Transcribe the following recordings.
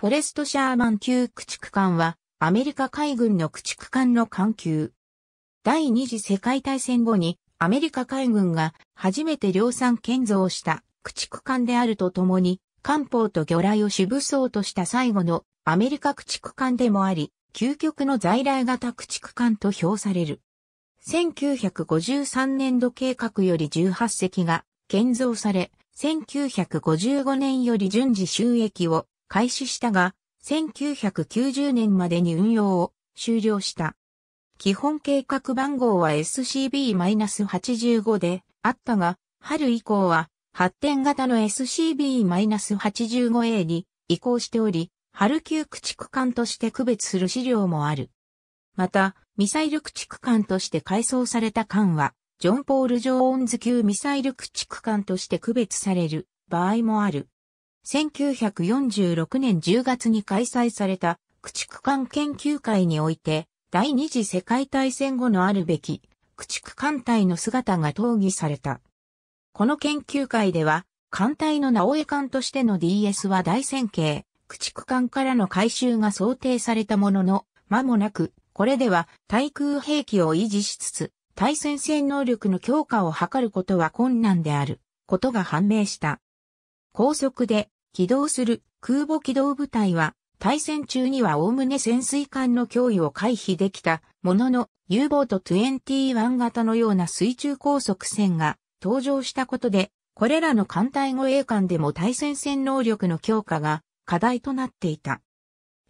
フォレスト・シャーマン級駆逐艦は、アメリカ海軍の駆逐艦の艦級。第二次世界大戦後に、アメリカ海軍が初めて量産建造した駆逐艦であるとともに、艦砲と魚雷を主武装とした最後のアメリカ駆逐艦でもあり、究極の在来型駆逐艦と評される。1953年度計画より18隻が建造され、1955年より順次収益を開始したが、1990年までに運用を終了した。基本計画番号は SCB-85 であったが、春以降は発展型の SCB-85A に移行しており、春級駆逐艦として区別する資料もある。また、ミサイル駆逐艦として改装された艦は、ジョン・ポール・ジョーンズ級ミサイル駆逐艦として区別される場合もある。1946年10月に開催された駆逐艦研究会において、第二次世界大戦後のあるべき駆逐艦隊の姿が討議された。この研究会では、艦隊の直江艦としての DS は大戦形、駆逐艦からの回収が想定されたものの、間もなく、これでは対空兵器を維持しつつ、対戦戦能力の強化を図ることは困難であることが判明した。高速で起動する空母機動部隊は対戦中には概ね潜水艦の脅威を回避できたものの U ボート21型のような水中高速船が登場したことでこれらの艦隊護衛艦でも対戦戦能力の強化が課題となっていた。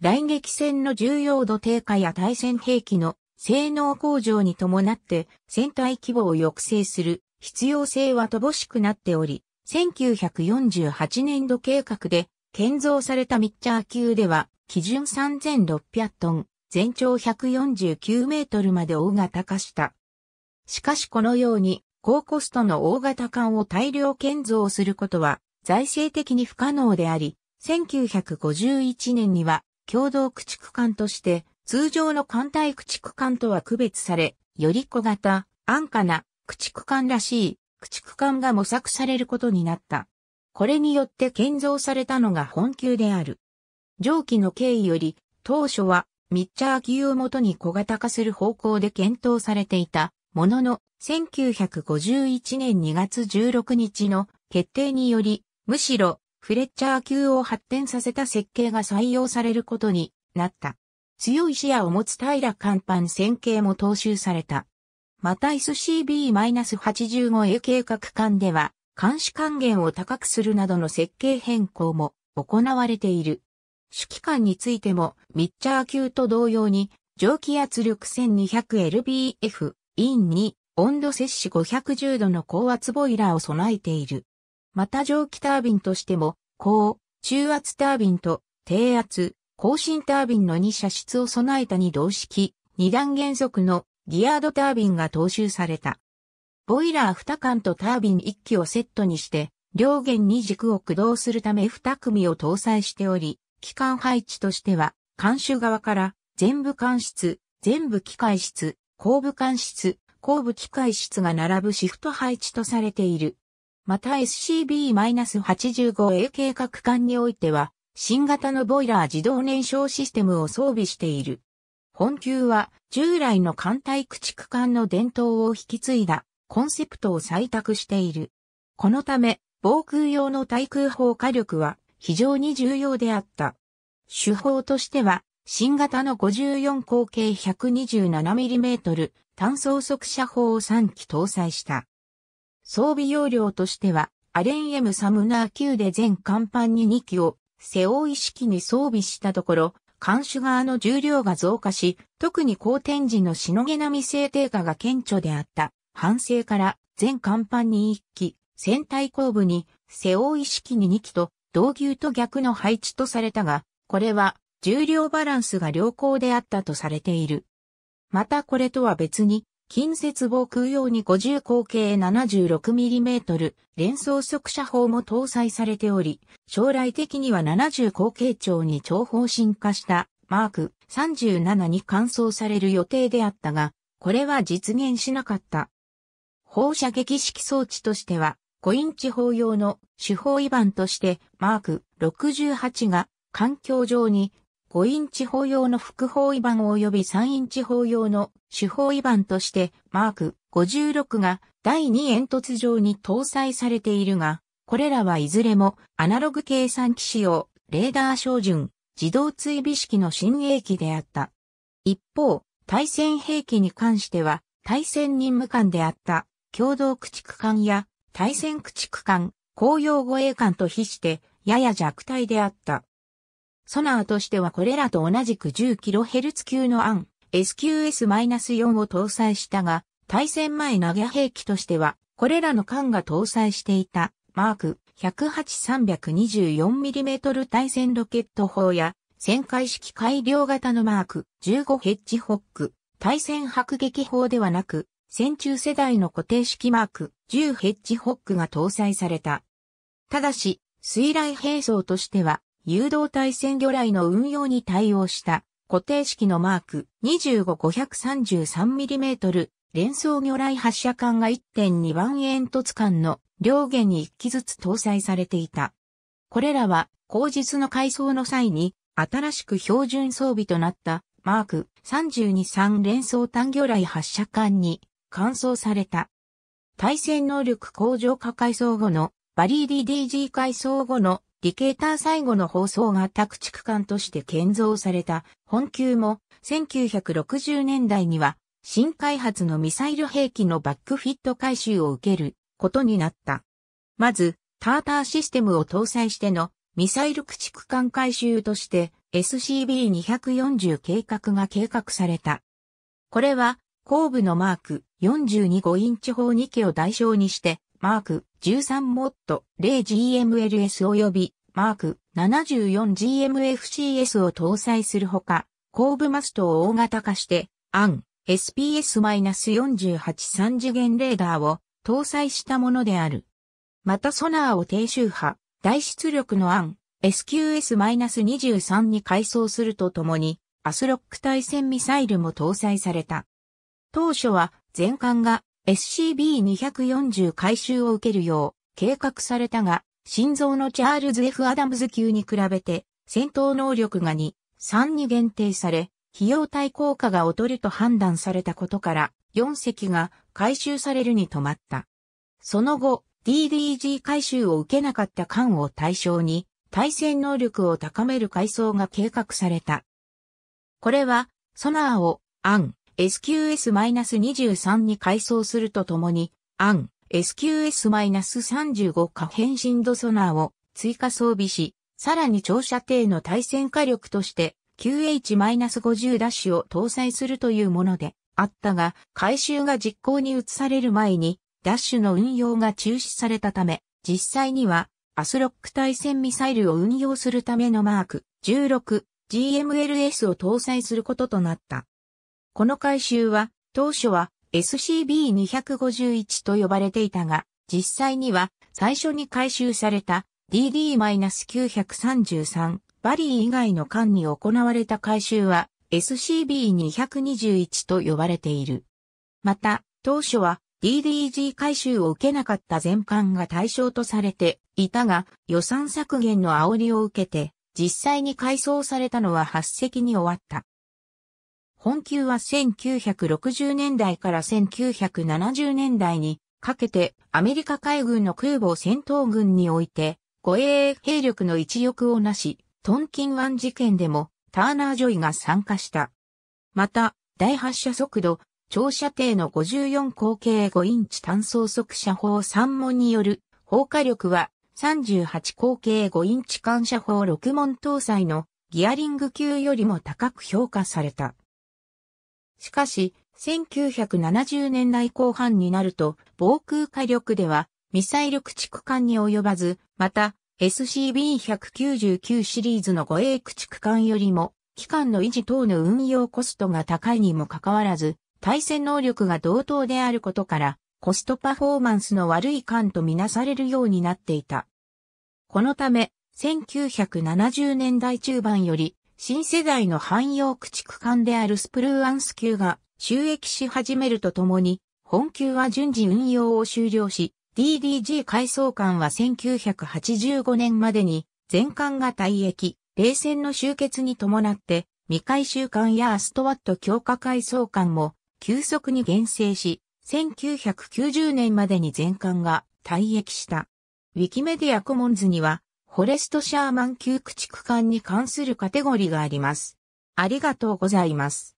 来撃戦の重要度低下や対戦兵器の性能向上に伴って戦隊規模を抑制する必要性は乏しくなっており、1948年度計画で建造されたミッチャー級では基準3600トン、全長149メートルまで大型化した。しかしこのように高コストの大型艦を大量建造することは財政的に不可能であり、1951年には共同駆逐艦として通常の艦隊駆逐艦とは区別され、より小型、安価な駆逐艦らしい駆逐艦が模索されることになった。これによって建造されたのが本級である。上記の経緯より、当初はミッチャー級をもとに小型化する方向で検討されていたものの、1951年2月16日の決定により、むしろフレッチャー級を発展させた設計が採用されることになった。強い視野を持つ平甲板線形も踏襲された。また SCB-85A 計画艦では、監視還元を高くするなどの設計変更も行われている。主機関についても、ミッチャー級と同様に、蒸気圧力 1200lbf、インに温度接し510度の高圧ボイラーを備えている。また蒸気タービンとしても、高、中圧タービンと低圧、高進タービンの2射出を備えた二動式、二段原則のギアードタービンが踏襲された。ボイラー2管とタービン1機をセットにして、両舷に軸を駆動するため2組を搭載しており、機関配置としては、艦首側から全部艦室、全部機械室、後部艦室、後部機械室が並ぶシフト配置とされている。また SCB-85A 計画艦においては、新型のボイラー自動燃焼システムを装備している。本級は従来の艦隊駆逐艦の伝統を引き継いだコンセプトを採択している。このため、防空用の対空砲火力は非常に重要であった。手法としては、新型の54口径 127mm 単装速射砲を3機搭載した。装備容量としては、アレン M サムナー級で全艦板に2機を背負い式に装備したところ、監守側の重量が増加し、特に後天時のしのげ並み性低下が顕著であった。反省から全甲板に1機、船体後部に背負い式に2機と同牛と逆の配置とされたが、これは重量バランスが良好であったとされている。またこれとは別に近接防空用に50口径 76mm 連装速射砲も搭載されており、将来的には70口径長に超方進化したマーク37に換装される予定であったが、これは実現しなかった。放射撃式装置としては、コインチ砲用の手法違反としてマーク68が環境上に5インチ砲用の副砲位板及び3インチ砲用の主砲位板としてマーク56が第2煙突上に搭載されているが、これらはいずれもアナログ計算機仕様、レーダー照準、自動追尾式の新鋭機であった。一方、対戦兵器に関しては、対戦任務艦であった共同駆逐艦や対戦駆逐艦、公用護衛艦と比してやや弱体であった。ソナーとしてはこれらと同じく 10kHz 級の案 SQS-4 を搭載したが、対戦前投げ兵器としては、これらの艦が搭載していたマーク 108-324mm 対戦ロケット砲や旋回式改良型のマーク15ヘッジホック、対戦迫撃砲ではなく、戦中世代の固定式マーク10ヘッジホックが搭載された。ただし、水雷兵装としては、誘導対戦魚雷の運用に対応した固定式のマーク 25-533mm 連装魚雷発射管が1.2番煙突管の両舷に1機ずつ搭載されていた。これらは後日の改装の際に新しく標準装備となったマーク32-3連装単魚雷発射管に換装された。対戦能力向上化改装後のバリー DDG 改装後のディケーター最後の放送型駆逐艦として建造された本級も1960年代には新開発のミサイル兵器のバックフィット回収を受けることになった。まず、ターターシステムを搭載してのミサイル駆逐艦回収として SCB240 計画が計画された。これは後部のマーク42 5インチ砲2機を代償にしてマーク13モット 0GMLS 及びマーク 74GMFCS を搭載するほか、後部マストを大型化して、アン SPS-48 3次元レーダーを搭載したものである。またソナーを低周波、大出力のアン SQS-23 に改装するとともに、アスロック対戦ミサイルも搭載された。当初は全艦が SCB-240 回収を受けるよう計画されたが、心臓のチャールズ・ F・ アダムズ級に比べて戦闘能力が2、3に限定され、費用対効果が劣ると判断されたことから、4隻が回収されるに止まった。その後、DDG 回収を受けなかった艦を対象に、対戦能力を高める改装が計画された。これは、ソナーを、アン、SQS-23 に改装するとともに、アン、SQS-35 可変振度ソナーを追加装備し、さらに長射程の対戦火力として QH-50 ダッシュを搭載するというものであったが、回収が実行に移される前にダッシュの運用が中止されたため、実際にはアスロック対戦ミサイルを運用するためのマーク16 GMLS を搭載することとなった。この回収は、当初は SCB-251 と呼ばれていたが、実際には最初に回収された DD-933 バリー以外の間に行われた回収は SCB-221 と呼ばれている。また、当初は DDG 回収を受けなかった全艦が対象とされていたが、予算削減の煽りを受けて、実際に改装されたのは8隻に終わった。本級は1960年代から1970年代にかけてアメリカ海軍の空母戦闘群において護衛兵力の一翼をなし、トンキン湾事件でもターナー・ジョイが参加した。また、大発射速度、長射程の54口径5インチ単装速射砲3門による砲火力は38口径5インチ艦射砲6門搭載のギアリング級よりも高く評価された。しかし、1970年代後半になると、防空火力では、ミサイル駆逐艦に及ばず、また、SCB-199 シリーズの護衛駆逐艦よりも、機関の維持等の運用コストが高いにもかかわらず、対戦能力が同等であることから、コストパフォーマンスの悪い艦とみなされるようになっていた。このため、1970年代中盤より、新世代の汎用駆逐艦であるスプルーアンス級が収益し始めるとともに、本級は順次運用を終了し、DDG 改装艦は1985年までに全艦が退役、冷戦の終結に伴って、未回収艦やアストワット強化改装艦も急速に減成し、1990年までに全艦が退役した。ウィキメディアコモンズには、フォレストシャーマン級駆逐艦に関するカテゴリーがあります。ありがとうございます。